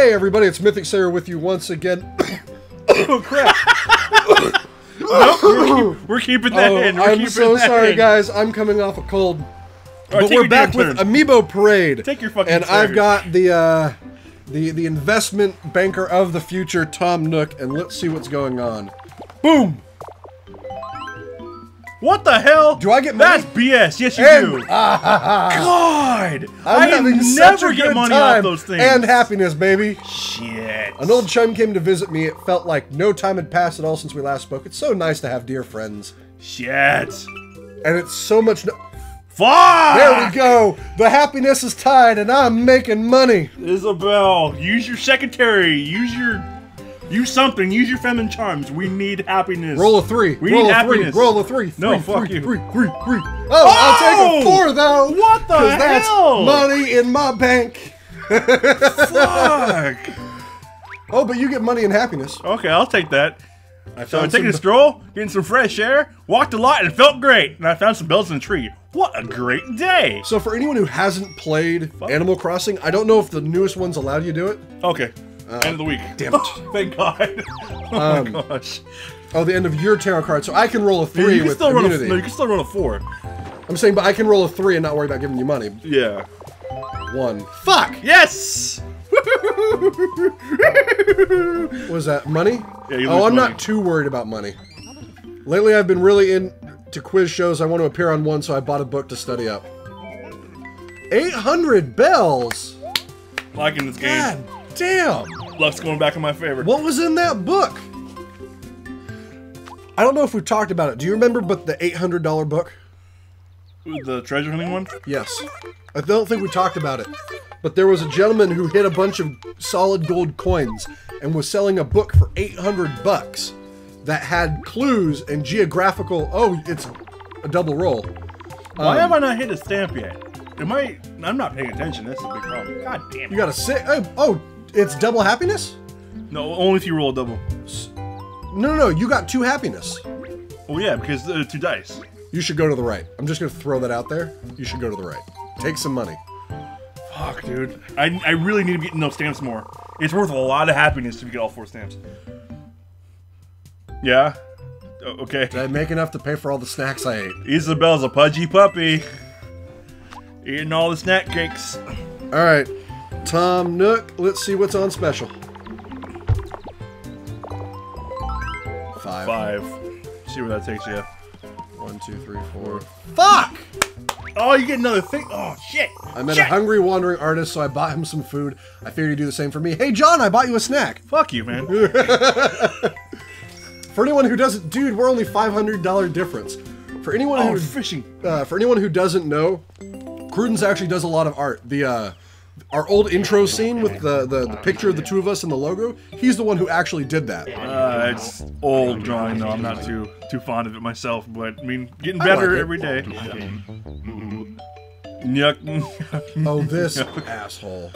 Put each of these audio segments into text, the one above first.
Hey everybody, it's Mythic Seru with you once again. oh crap! nope, we're, keep, we're, keeping that oh, in. We're I'm so sorry, in. guys. I'm coming off a cold. Right, but we're back with turn. Amiibo Parade. Take your fucking And I've got the uh, the the investment banker of the future, Tom Nook, and let's see what's going on. Boom! What the hell? Do I get money? That's BS. Yes, you And- do. God, I'm I never get money off those things. and happiness, baby. Shit. An old chum came to visit me. It felt like no time had passed at all since we last spoke. It's so nice to have dear friends, Shit. and it's so much. No- Fuck. there we go. The happiness is tied, and I'm making money. Isabelle, use your secretary. Use your. Use something. Use your feminine charms. We need happiness. Roll a three. We roll need a happiness. three. Roll a three. No, Three, fuck three, you. three, three, three. Oh, I'll oh! take a Oh! four though. What the Because that's hell? money in my bank. Fuck. Oh, but you get money and happiness. okay, I'll take that. I So I'm found taking a stroll, getting some fresh air, walked a lot, and it felt great. And I found some bells in a tree. What a great day! So for anyone who hasn't played Animal Crossing, I don't know if the newest ones allowed you to do it. Okay, Uh, end of the week. damn it. Thank God. oh my um, gosh. Oh, the end of your tarot card, so I can roll a Yeah, three you can with still run a no, you can still run a four. I'm saying, but I can roll a three and not worry about giving you money. Yeah. One. Fuck. Yes. Was that money? Yeah, you oh, I'm money. not too worried about money. Lately, I've been really into quiz shows. I want to appear on one, so I bought a book to study up. 800 bells. Liking this game. God damn. Luck's going back in my favor. What was in that book? I don't know if we've talked about it. Do you remember but the $800 book? The treasure hunting one? Yes. I don't think we talked about it. But there was a gentleman who hid a bunch of solid gold coins and was selling a book for 800 bucks that had clues and geographical. Oh, it's a double roll. Why have um, I not hit a stamp yet? Am I? I'm not paying attention. That's a big problem. God damn it. You got a six. Oh, oh, it's double happiness? No, only if you roll a double. No, no, no. You got two happiness. Oh yeah, because uh, two dice. You should go to the right. I'm just going to throw that out there. You should go to the right. Take some money. Fuck, dude. I, I really need to be getting those stamps more. It's worth a lot of happiness to get all four stamps. Yeah? Okay. Did I make enough to pay for all the snacks I ate? Isabelle's a pudgy puppy. Eating all the snack cakes. All right. Tom Nook, let's see what's on special. Five. Five. See where that takes you. One, two, three, four. Fuck! Oh, you get another thing. Oh, shit. I met Shit. a hungry wandering artist, so I bought him some food. I figured he'd do the same for me. Hey, John, I bought you a snack. Fuck you, man. For anyone who doesn't, dude, we're only five hundred dollar difference. For anyone oh, who, fishing. uh, for anyone who doesn't know, Creudence actually does a lot of art. The uh, our old intro scene with the, the the picture of the two of us and the logo. He's the one who actually did that. Uh, it's old drawing though. I'm not too too fond of it myself, but I mean, getting better like every day. Yuck. Oh, this asshole.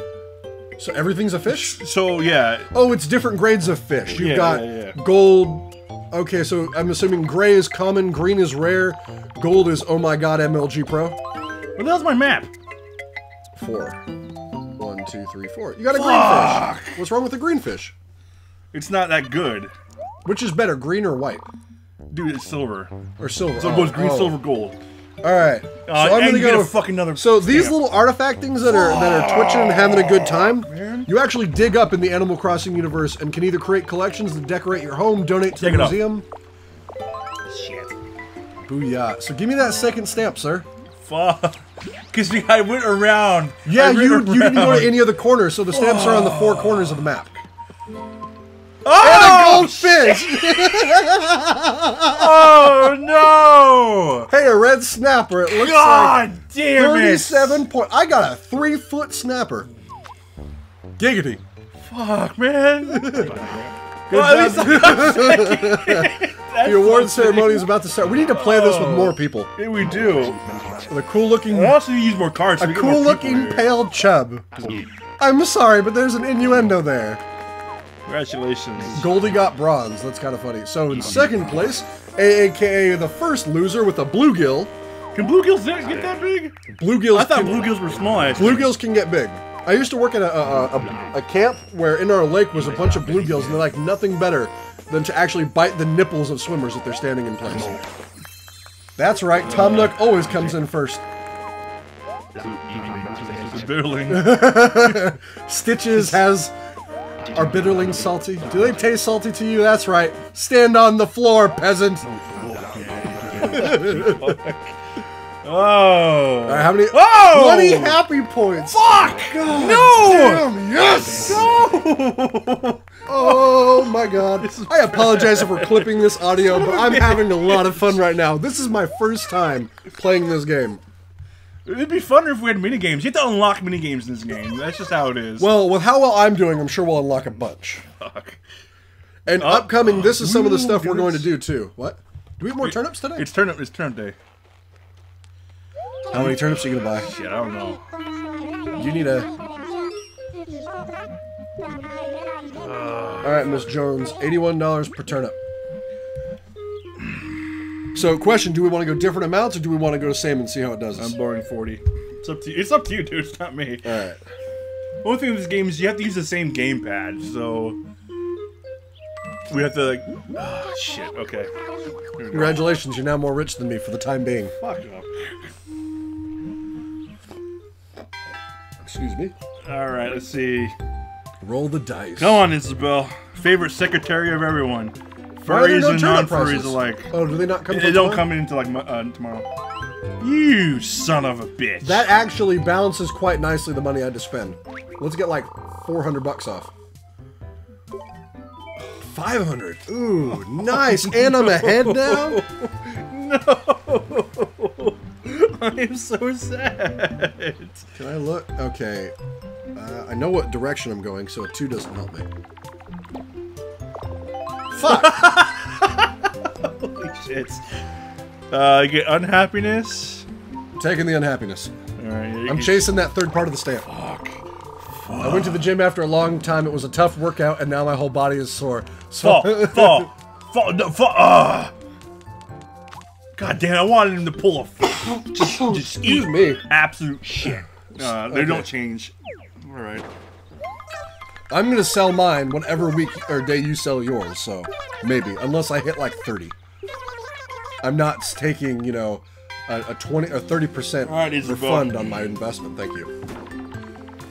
So everything's a fish? So yeah, Oh, it's different grades of fish. You've Yeah, got yeah, yeah. gold. Okay, so I'm assuming gray is common, green is rare, gold is oh my god MLG Pro. well, that was my map. Four. One, two, three, four. You got a green fish. What's wrong with the green fish? It's not that good, Which is better, green or white? dude. It's silver, Or silver? so it Oh, goes green, oh. silver, gold. All right. Uh, so I'm gonna get go. a fucking another. so these stamp. little artifact things that are that are twitching and having a good time, Man. you actually dig up in the Animal Crossing universe and can either create collections to decorate your home, donate to Dig the it up. museum. shit. Booyah! So give me that second stamp, sir. Fuck. Because I went around. Yeah, I went you you didn't go to any other corner, so the stamps are on the four corners of the map. Oh, Goldfish! oh no! hey, a red snapper. It looks God like damn it! thirty-seven point. I got a three-foot snapper. Giggity. Fuck, man. Good Well, job. I The award ceremony is about to start. We need to play this with more oh. people. Yeah, we do. With a cool-looking, I also need to use more cards. So a we get more cool-looking pale chub. I'm sorry, but there's an innuendo there. Congratulations. Goldie got bronze. That's kind of funny. So in second place, AAKA the first loser with a bluegill. Can bluegills get that big? Bluegills. I thought bluegills were small. Actually. bluegills can get big. I used to work at a, a, a, a camp where in our lake was a bunch of bluegills, and they're like nothing better than to actually bite the nipples of swimmers if they're standing in place. That's right, Tom Nook always comes in first. Bitterling. Stitches has are bitterlings salty? Do they taste salty to you? That's right. Stand on the floor, peasant. Oh. Right, how many? Oh! 20 happy points. Fuck! God no! Damn, yes! Oh my god. I apologize if we're clipping this audio, but I'm having a lot of fun right now. This is my first time playing this game. It'd be funner if we had mini games. You have to unlock mini games in this game. That's just how it is. Well, with how well I'm doing, I'm sure we'll unlock a bunch. Fuck. And Oh. upcoming, this is some of the stuff we're going to do too. What? Do we have more turnips today? It's turnip. It's turnip day. How many turnips are you gonna buy? Shit, I don't know. You need a. All right, Miss Jones, eighty-one dollars per turnip. So, question: Do we want to go different amounts, or do we want to go to same and see how it does? I'm borrowing forty. It's up to you. It's up to you, dude. It's not me. All right. One thing with this game is you have to use the same gamepad, so we have to like. Oh, shit. Okay. Here we go. Congratulations, you're now more rich than me for the time being. Fuck off. Excuse me. All right. Let's see. Roll the dice. Come on, Isabelle. Favorite secretary of everyone. Why are there Furries no and non-furries alike. Oh, do they not come? They don't tomorrow? come in until like uh, tomorrow. You son of a bitch. That actually balances quite nicely the money I had to spend. Let's get like 400 bucks off. 500. Ooh, nice. And I'm ahead now. no. I am so sad. Can I look? Okay. Uh, I know what direction I'm going, so a 2 doesn't help me. Fuck! Holy shit. Uh, you get unhappiness. Taking the unhappiness. All right. I'm chasing that third part of the stamp. Fuck. I went to the gym after a long time. It was a tough workout, and now my whole body is sore. So Fall. fall. Fall. No, fall. Ah. God damn! I wanted him to pull a. Just, just Excuse eat me. absolute shit. Uh, they Okay. don't change. All right. I'm gonna sell mine whatever week or day you sell yours. So maybe, unless I hit like 30. I'm not taking, you know, a, a 20 or 30 percent All right, Isabelle. refund on my investment. Thank you.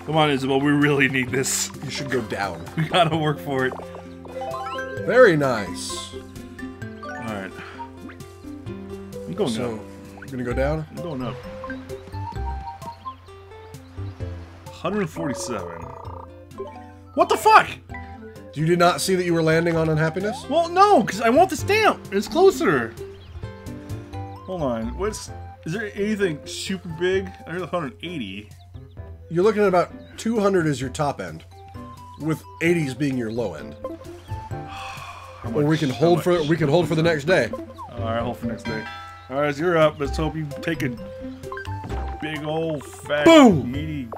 Come on, Isabelle. We really need this. You should go down. We gotta work for it. Very nice. All right. I'm going So up. you're gonna go down. I'm going up. 147. What the fuck? You did not see that you were landing on unhappiness. Well, no, because I want the stamp. It's closer. Hold on. What's is there anything super big? I heard 180. You're looking at about 200 as your top end, with 80s being your low end. How Or we can hold for we can hold for the next day. All right, hold for next day. All right, as you're up. Let's hope you take a big old fat Boom! meaty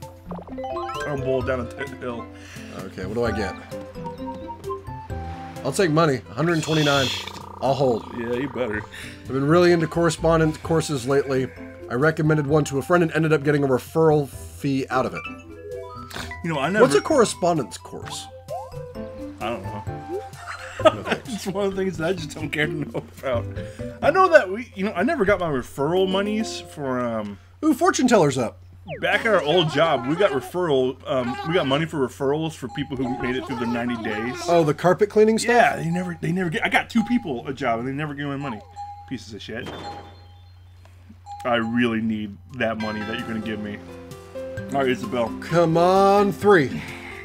tumble down a hill. Okay, what do I get? I'll take money. 129. I'll hold. Yeah, you better. I've been really into correspondence courses lately. I recommended one to a friend and ended up getting a referral fee out of it. You know, I never. What's a correspondence course? I don't know. it's one of the things that I just don't care to know about. I know that we, you know, I never got my referral monies for um Ooh, fortune teller's up. Back at our old job. We got referral, um, we got money for referrals for people who made it through the 90 days. Oh, the carpet cleaning stuff? yeah, they never, they never get. I got two people a job and they never gave me money. Pieces of shit. I really need that money that you're gonna give me. All right, Isabelle, Come on, three.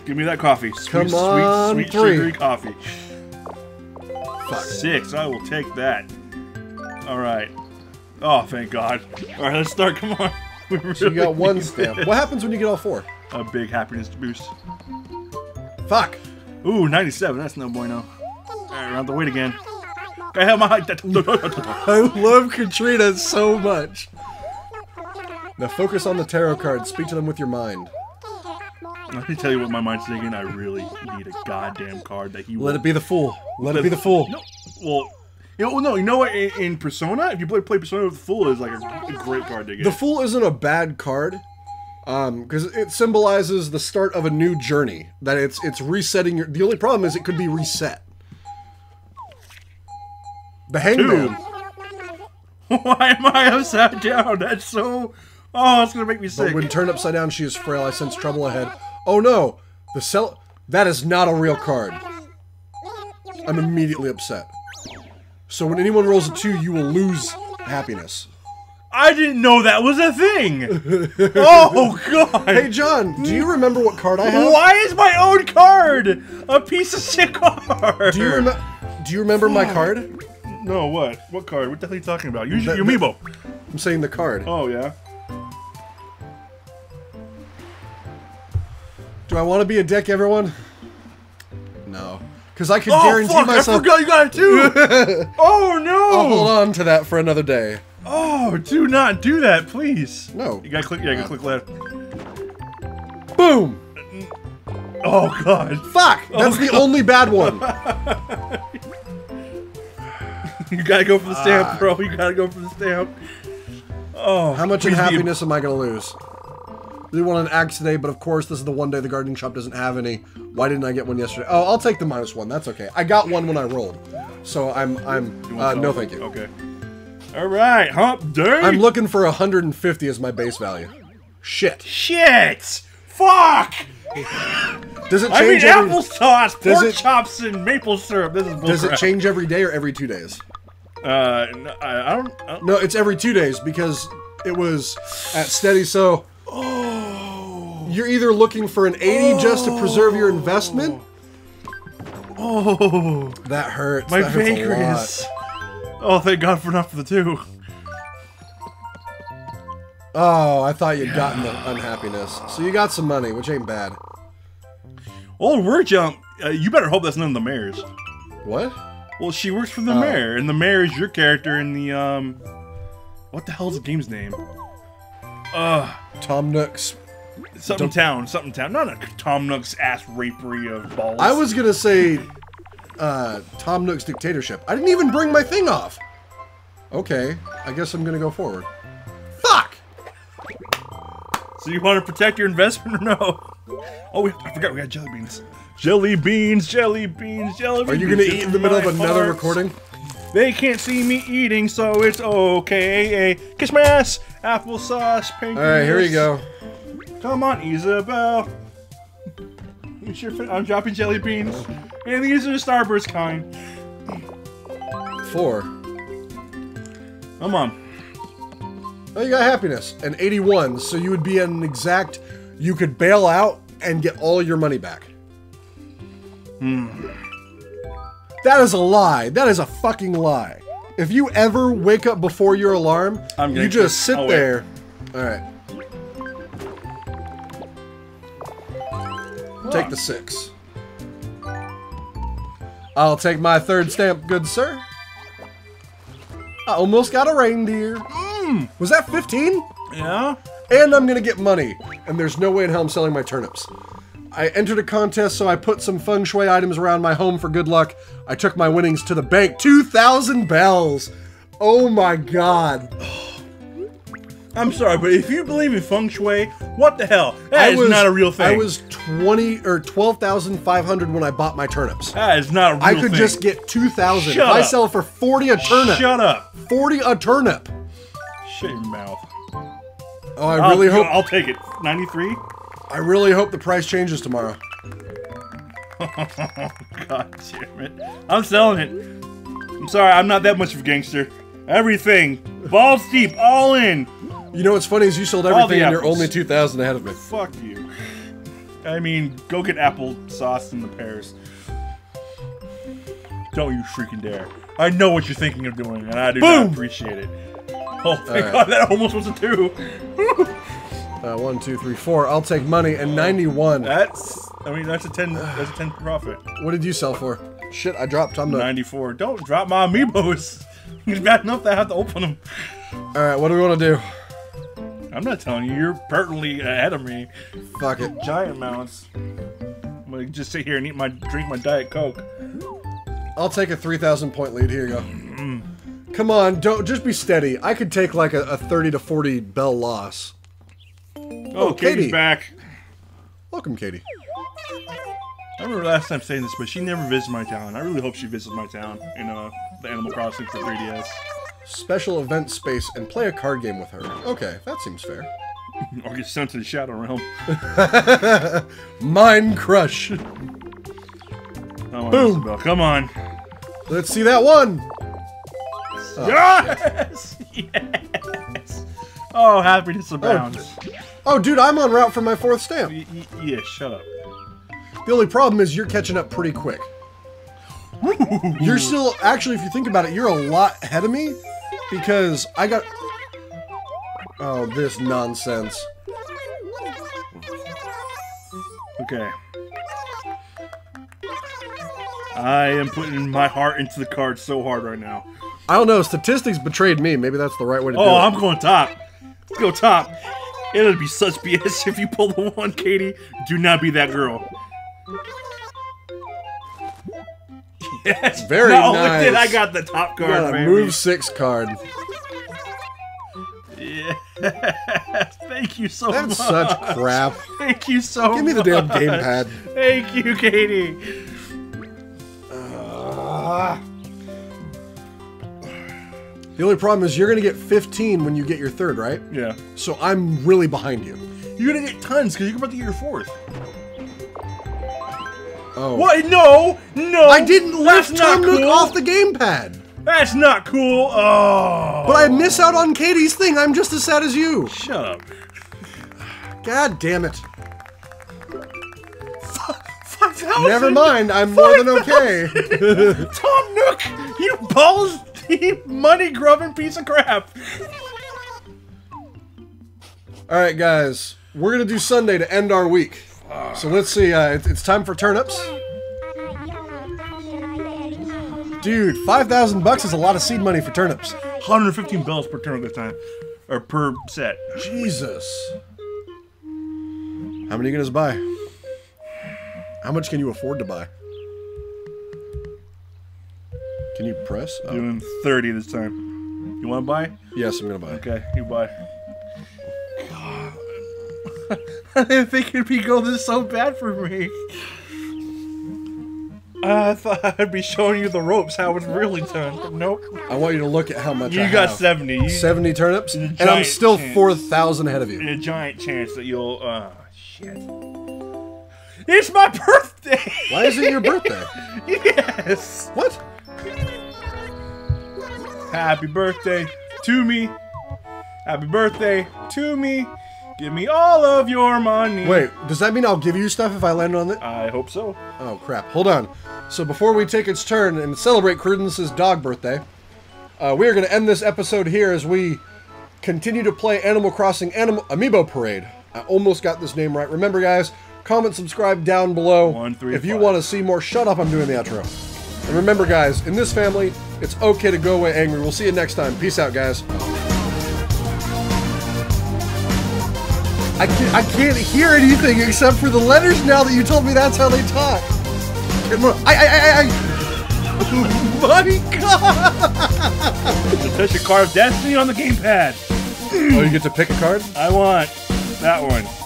give me that coffee. Sweet, Come on, sweet, sweet, three. sugary coffee. Fuck. Six. I will take that. All right. Oh, thank God. All right, let's start. Come on. We So you got one stamp. What happens when you get all four? A big happiness boost. Fuck. Ooh, 97. That's no bueno. All right, round the weight again. I have my. I love Katrina so much. Now focus on the tarot cards. Speak to them with your mind. Let me tell you what my mind's thinking. I really need a goddamn card that he Let will. it be the fool. Let it be the fool. No, well, you know, no, you know what? In, in Persona, if you play, play Persona with the Fool, is like a, a great card to get. The fool isn't a bad card. Um, because it symbolizes the start of a new journey. That it's it's resetting your. The only problem is it could be reset. The hangman. Why am I upside down? That's so. Oh, it's gonna make me sick. But when turned upside down, she is frail. I sense trouble ahead. Oh no! The cell. That is not a real card. I'm immediately upset. So when anyone rolls a two, you will lose happiness. I didn't know that was a thing. oh god. Hey John, do you remember what card I have? Why is my own card a piece of shit card? Do you remember? Do you remember my card? No, what? What card? What the hell are you talking about? Use The- your amiibo. I'm saying the card. Oh yeah. Do I want to be a dick, everyone? No, because I could Oh guarantee fuck! myself. I forgot you got it too. oh no! I'll hold on to that for another day. Oh, do not do that, please. No. You gotta click. Yeah, you gotta click left. Boom! Oh god. Fuck! That's oh, the only bad one. You gotta go for the stamp, ah. bro. You gotta go for the stamp. Oh. How much in be happiness am I gonna lose? Really want an axe today, but of course this is the one day the gardening shop doesn't have any. Why didn't I get one yesterday? Oh, I'll take the minus one. That's okay. I got one when I rolled, so I'm I'm uh, no thank you. Okay. All right, hump day. I'm looking for 150 as my base value. Shit. Shit. Fuck. Does it change? I mean every? applesauce, Does pork it- chops, and maple syrup. This is bullcrap. Does it change every day or every two days? Uh, no, I, I don't. I don't No, it's every two days because it was at steady. So oh. You're either looking for an 80 just to preserve your investment. Oh. That hurts. My that hurts a lot. pancreas. Oh, thank God for not for the two. Oh, I thought you'd gotten the unhappiness. So you got some money, which ain't bad. Oh, word jump. Uh, you better hope that's none of the mayors. What? Well, she works for the Oh. mayor, and the mayor is your character in the um. What the hell's the game's name? Uh, Tom Nook's. Something town, something town. Not a Tom Nook's ass rapery of balls. I was gonna say uh, Tom Nook's dictatorship. I didn't even bring my thing off. Okay, I guess I'm gonna go forward. Fuck! So you want to protect your investment or no? Oh, we, I forgot we got jelly beans. Jelly beans, jelly beans, jelly beans. Are you gonna eat in the middle of another farts. recording? They can't see me eating, so it's okay. Kiss my ass, applesauce, pancreas. All right, here you go. Come on, Isabelle. You sure fit? I'm dropping jelly beans, and these are the Starburst kind. Four. Come on. Oh, you got happiness and 81, so you would be an exact. You could bail out and get all your money back. Hmm. That is a lie. That is a fucking lie. If you ever wake up before your alarm, I'm you just sit I'll wait. there. All right. Take the six. I'll take my third stamp, good sir. I almost got a reindeer. Hmm. Was that 15? Yeah. And I'm gonna get money. And there's no way in hell I'm selling my turnips. I entered a contest, so I put some feng shui items around my home for good luck. I took my winnings to the bank. 2,000 bells! Oh my god. I'm sorry, but if you believe in feng shui, what the hell? That I is was not a real thing. I was 20 or 12,500 when I bought my turnips. That is not a real I could thing. just get 2,000. If Shut I up. sell for 40 a turnip. Shut up. 40 a turnip. Shut your mouth. Oh, I I'll, really hope I'll take it. 93? I really hope the price changes tomorrow. God damn it. I'm selling it. I'm sorry, I'm not that much of a gangster. Everything. Balls deep, all in. You know what's funny is you sold everything and you're only 2,000 ahead of me. Fuck you. I mean, go get apple sauce in the pears. Don't you freaking dare. I know what you're thinking of doing, and I do Boom! not appreciate it. Oh, thank Alright. God, that almost was a two. Uh, one, two, three, four. I'll take money and 91. That's, I mean, that's a 10, that's a 10 profit. What did you sell for? Shit, I dropped Tom Nook. 94. Don't drop my amiibos. It's bad enough that I have to open them. All right, what do we want to do? I'm not telling you, you're pertinently ahead of me. Fuck it. Giant mounts. I'm gonna just sit here and eat my, drink my Diet Coke. I'll take a 3,000 point lead. Here you go. Come on, don't just be steady. I could take like a, a 30 to 40 bell loss. Oh, Katie's Katie. back. Welcome, Katie. I remember last time saying this, but she never visited my town. I really hope she visits my town in uh, the Animal Crossing for 3DS. Special event space and play a card game with her. Okay, that seems fair. or get sent to the Shadow Realm. Mind crush. Come on, Boom. Isabelle. Come on. Let's see that one. yes! Oh. Yes! Oh, happiness abounds. Oh, oh, dude, I'm on route for my fourth stamp. Y- yeah, shut up. The only problem is you're catching up pretty quick. You're still, actually, if you think about it, you're a lot ahead of me because I got. Oh, this nonsense. Okay. I am putting my heart into the card so hard right now. I don't know. Statistics betrayed me. Maybe that's the right way to do oh, it. Oh. I'm going top. Let's go top. It'll be such BS if you pull the one, Katie. Do not be that girl. Yes. Very only did I got the top card, got a move six card. Yeah. Thank you so That's much. That's such crap. Thank you so Give me the damn gamepad. Thank you, Katie. Ah. The only problem is you're gonna get 15 when you get your third, right? Yeah. So I'm really behind you. You're gonna get tons because you're about to get your fourth. Oh. What? No, no. I didn't lift Tom Nook cool. off the gamepad. That's not cool. Oh. But I miss out on Katie's thing. I'm just as sad as you. Shut up. God damn it. Never mind. I'm more than okay. Tom Nook, you balls deep, money grubbing piece of crap. All right, guys. We're gonna do Sunday to end our week. So let's see. Uh, it's, it's time for turnips. Dude, five thousand bucks is a lot of seed money for turnips. 115 bells per turn this time, or per set. Jesus. How many are you gonna buy? How much can you afford to buy? Can you press? Oh, Doing 30 this time. You want to buy? yes, I'm gonna buy. Okay, you buy. I didn't think it'd be go this so bad for me. I thought I'd be showing you the ropes, how it's really done. Nope. I want you to look at how much You I got have. 70. You, 70 turnips, and I'm still chance. 4,000 ahead of you. a giant chance that you'll. Uh, shit. It's my birthday! Why is it your birthday? yes! What? Happy birthday to me. Happy birthday to me. Give me all of your money. Wait, does that mean I'll give you stuff if I land on it? I hope so. Oh crap! Hold on. So before we take its turn and celebrate Creudence's dog birthday, uh, we are going to end this episode here as we continue to play Animal Crossing Animal Amiibo Parade. I almost got this name right. Remember, guys, comment, subscribe down below One, three, if you want to see more. Shut up! I'm doing the outro. And remember, guys, in this family, it's okay to go away angry. We'll see you next time. Peace out, guys. I can't, I can't hear anything except for the letters now that you told me that's how they talk. I, I, I, I, my God! To touch your card of destiny on the gamepad. Oh, you get to pick a card? I want that one.